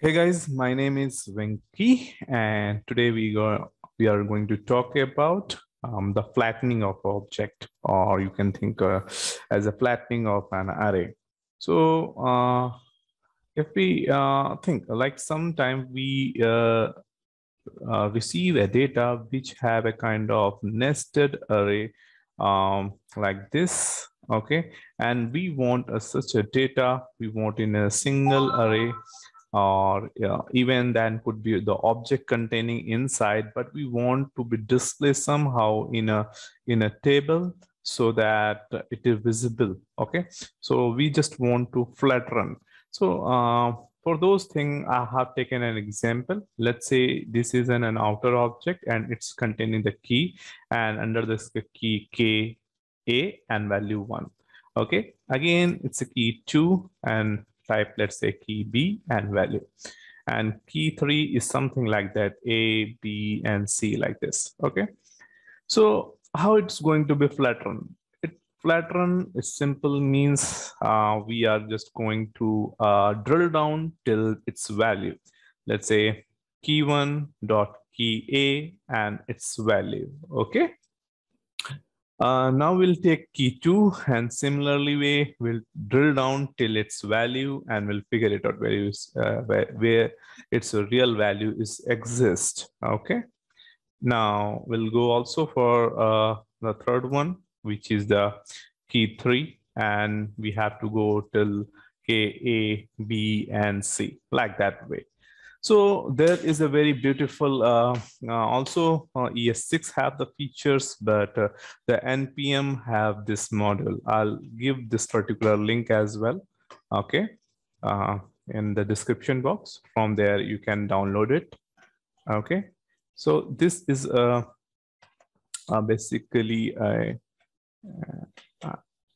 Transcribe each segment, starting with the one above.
Hey guys, my name is Venky, and today we go we are going to talk about um, the flattening of object, or you can think uh, as a flattening of an array. So uh, if we uh, think like sometime we uh, uh, receive a data which have a kind of nested array um, like this, okay, and we want a, such a data we want in a single array or even then could be the object containing inside, but we want to be displayed somehow in a in a table so that it is visible. Okay, so we just want to flatten. So uh, for those things, I have taken an example. Let's say this is an, an outer object and it's containing the key, and under this key k a and value one. Okay, again it's a key two and type, let's say key B and value. And key three is something like that, A, B, and C like this, okay? So how it's going to be flatten? It flatten is simple means uh, we are just going to uh, drill down till its value. Let's say key one dot key A and its value, okay? Uh, now we'll take key two and similarly we will drill down till its value and we'll figure it out where, is, uh, where, where its real value is exist. Okay. Now we'll go also for uh, the third one, which is the key three and we have to go till K, A, B, and C like that way. So there is a very beautiful, uh, uh, also uh, ES6 have the features, but uh, the NPM have this module. I'll give this particular link as well, okay, in the description box. From there, you can download it, okay. So this is uh, basically a,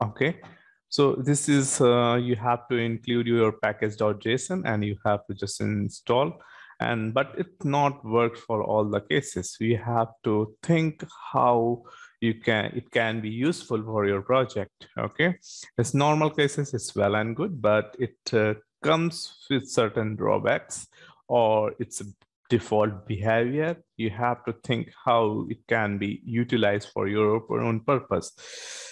okay. So this is, uh, you have to include your package.json and you have to just install and, but it not works for all the cases. We have to think how you can, it can be useful for your project, okay? It's normal cases, it's well and good, but it uh, comes with certain drawbacks or it's a default behavior. You have to think how it can be utilized for your own purpose.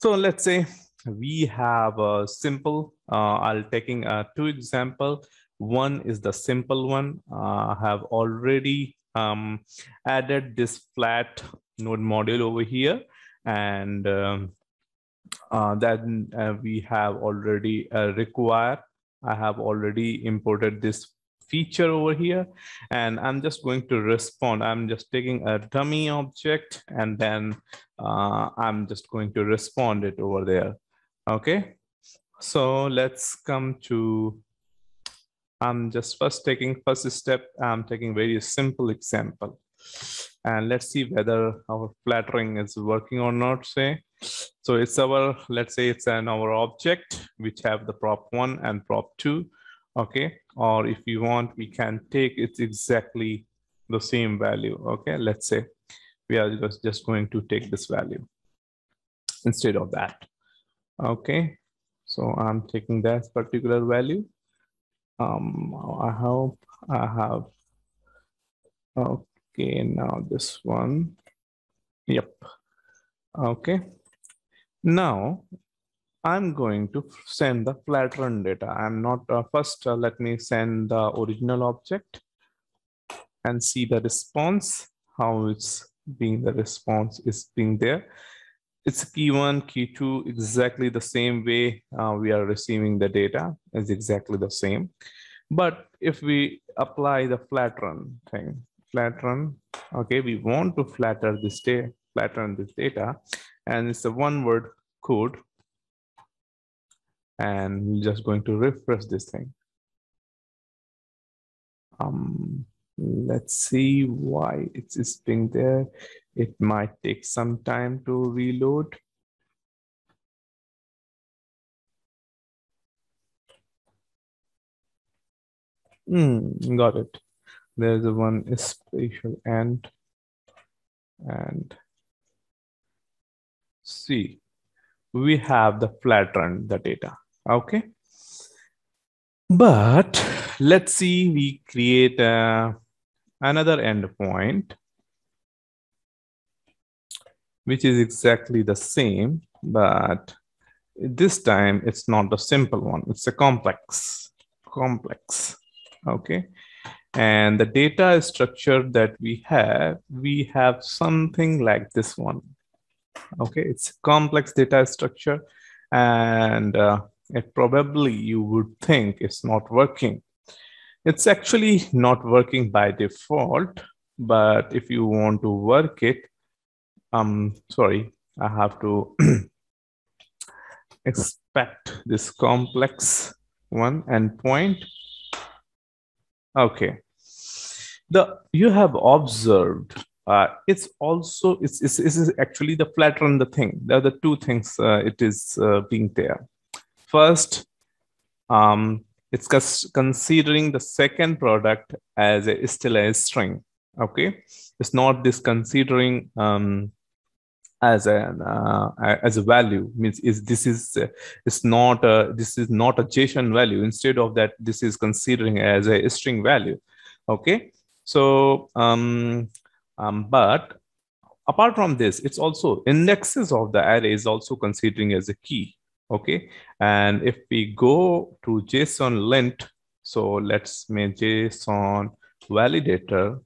So let's say we have a simple, uh, I'll taking uh, two example. One is the simple one. Uh, I have already um, added this flat node module over here. And um, uh, then uh, we have already uh, required, I have already imported this feature over here and I'm just going to respond. I'm just taking a dummy object and then I'm just going to respond it over there. Okay, so let's come to, I'm just first taking first step, I'm taking very simple example. And let's see whether our flattering is working or not, say. So it's our, let's say it's an our object, which have the prop one and prop two, okay? Or if you want, we can take it's exactly the same value, okay? Let's say we are just, just going to take this value instead of that. Okay, so I'm taking that particular value. Um, I hope I have. Okay, now this one. Yep. Okay. Now I'm going to send the flatten data. I'm not uh, first. Uh, let me send the original object and see the response. How it's being the response is being there it's key one, key two, exactly the same way uh, we are receiving the data is exactly the same. But if we apply the flatten thing, flatten, okay, we want to flatter this data, flatten this data, and it's a one word code. And we're just going to refresh this thing. Um, let's see why it's, it's being there. It might take some time to reload. Hmm, got it. There's a one spatial and and see we have the flatten the data okay But let's see, we create uh, another endpoint, which is exactly the same, but this time it's not a simple one, it's a complex, complex, okay? And the data structure that we have, we have something like this one, okay? It's complex data structure and uh, it probably you would think it's not working. It's actually not working by default, but if you want to work it, um, sorry, I have to expect this complex one endpoint. Okay. The you have observed uh, it's also it's, it's, it's actually the flatten the thing. There are the two things uh, it is uh, being there. First, um, it's considering the second product as a still a string. Okay, it's not this considering um, as an uh, as a value means is this is uh, it's not a, this is not a JSON value. Instead of that, this is considering as a string value. Okay, so um, um, but apart from this, it's also indexes of the array is also considering as a key. Okay. And if we go to JSON lint, so let's make JSON validator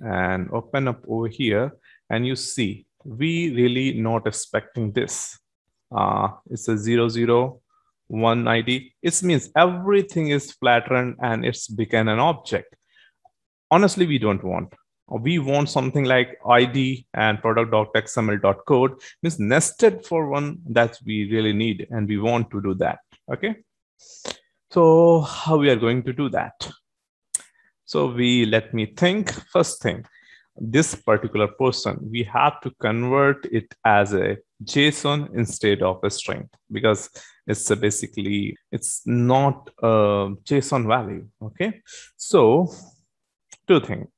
and open up over here and you see we really not expecting this. Uh, it's a zero, zero, one ID. It means everything is flattened and it's become an object. Honestly, we don't want we want something like id and product.xml.code means nested for one that we really need and we want to do that okay so how we are going to do that so we let me think first thing this particular person we have to convert it as a json instead of a string because it's basically it's not a json value okay? So two things.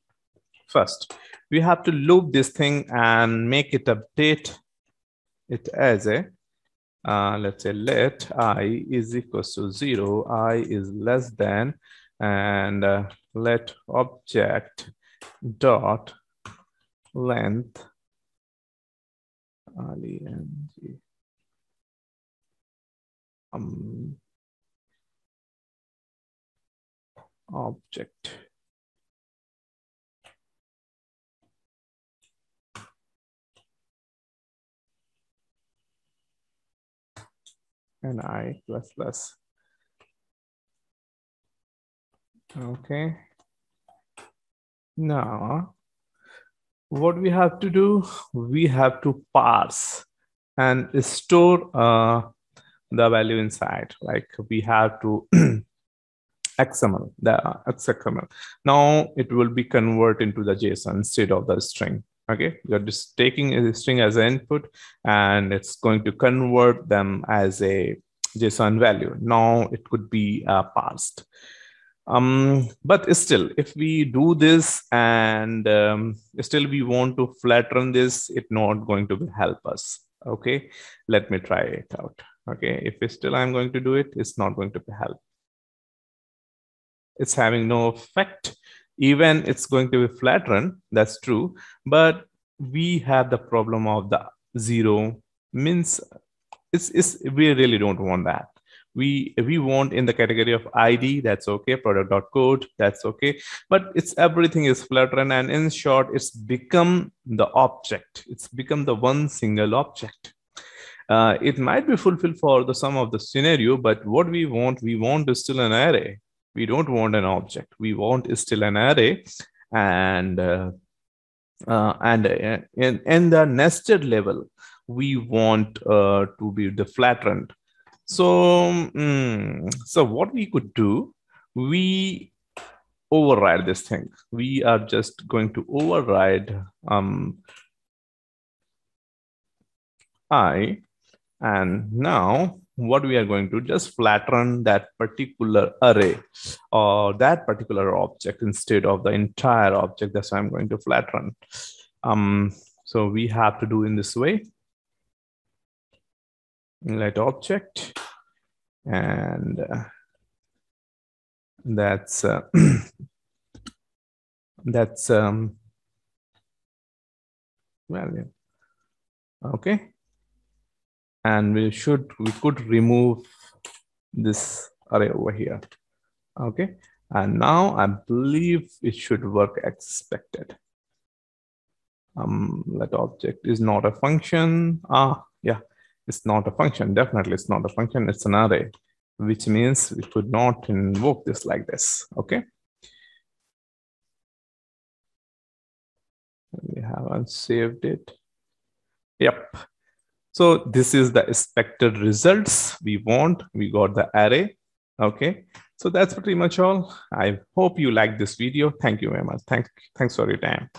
First, we have to loop this thing and make it update it as a, uh, let's say let i is equals to zero, i is less than, and uh, let object dot length um, object and i plus plus. Okay. Now, what we have to do, we have to parse and store uh, the value inside. Like we have to XML, the XML. Now it will be converted into the JSON instead of the string. Okay? You're just taking a string as an input and it's going to convert them as a json value. Now it could be uh, parsed um but still if we do this and um, still we want to flatten this it's not going to help us. Okay? Let me try it out. Okay? If still i'm going to do it it's not going to help. It's having no effect. Even it's going to be flattened that's true. But we have the problem of the zero means it's, it's we really don't want that we we want in the category of id that's okay product.code that's okay. But it's everything is flattened and in short it's become the object. It's become the one single object. Uh, it might be fulfilled for the sum of the scenario but what we want we want is still an array. We don't want an object. We want is still an array. And uh, uh, and uh, in, in the nested level, we want uh, to be the flattened. So, mm, so what we could do, we override this thing. We are just going to override um, I, and now what we are going to just flatten that particular array or that particular object instead of the entire object. That's why I'm going to flatten. Um, so we have to do in this way. Let object and uh, that's uh, that's um, value. Okay. And we should, we could remove this array over here. Okay. And now I believe it should work expected. Um, let object is not a function. Ah, it's not a function. Definitely it's not a function. It's an array, which means we could not invoke this like this. Okay. We haven't saved it. Yep. So this is the expected results we want. We got the array. Okay. So that's pretty much all. I hope you like this video. Thank you very much. Thank, thanks for your time.